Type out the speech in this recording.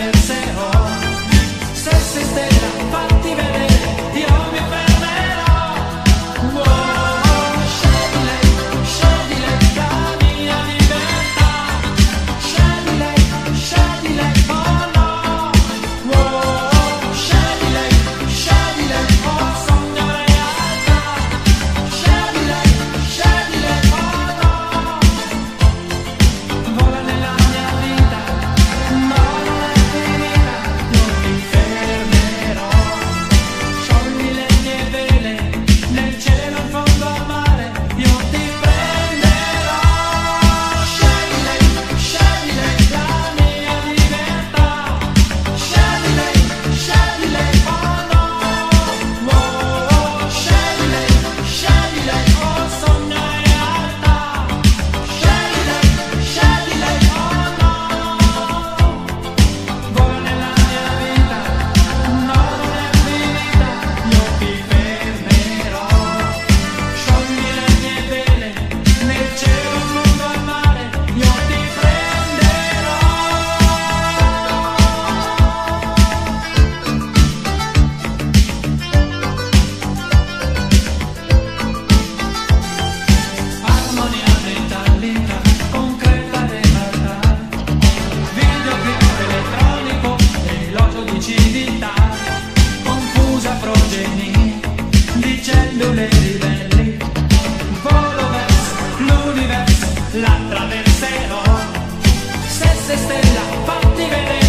vencer. vincendo le livelli volo verso l'universo la traverserò stessa stella fatti vedere